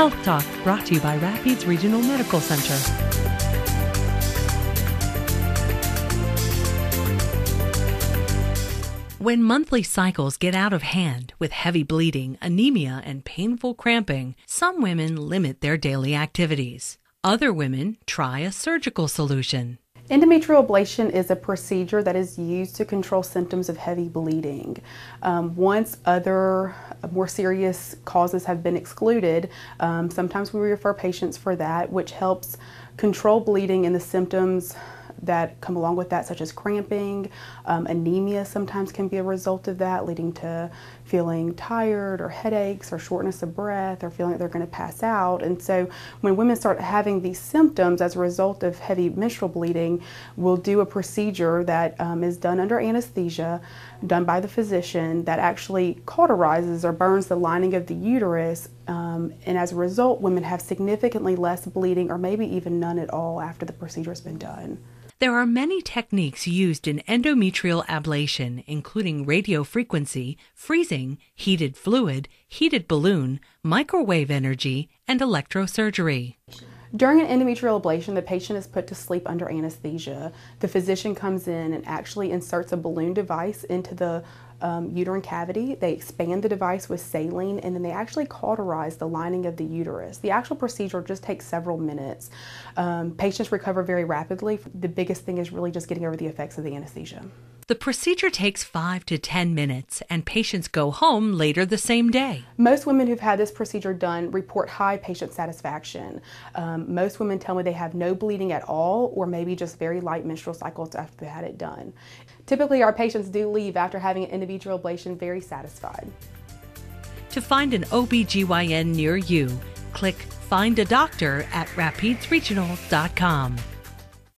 Health Talk brought to you by Rapides Regional Medical Center. When monthly cycles get out of hand with heavy bleeding, anemia, and painful cramping, some women limit their daily activities. Other women try a surgical solution. Endometrial ablation is a procedure that is used to control symptoms of heavy bleeding. Um, once other more serious causes have been excluded, um, sometimes we refer patients for that, which helps control bleeding and the symptoms that come along with that, such as cramping. Um, anemia sometimes can be a result of that, leading to feeling tired or headaches or shortness of breath or feeling like they're going to pass out. And so when women start having these symptoms as a result of heavy menstrual bleeding, we'll do a procedure that um, is done under anesthesia, done by the physician, that actually cauterizes or burns the lining of the uterus. Um, and as a result, women have significantly less bleeding or maybe even none at all after the procedure has been done. There are many techniques used in endometrial ablation, including radiofrequency, freezing, heated fluid, heated balloon, microwave energy, and electrosurgery. During an endometrial ablation, the patient is put to sleep under anesthesia. The physician comes in and actually inserts a balloon device into the um, uterine cavity. They expand the device with saline and then they actually cauterize the lining of the uterus. The actual procedure just takes several minutes. Um, patients recover very rapidly. The biggest thing is really just getting over the effects of the anesthesia. The procedure takes 5 to 10 minutes and patients go home later the same day. Most women who've had this procedure done report high patient satisfaction. Um, most women tell me they have no bleeding at all or maybe just very light menstrual cycles after they had it done. Typically, our patients do leave after having an endometrial ablation very satisfied. To find an OBGYN near you, click Find a Doctor at rapidesregional.com.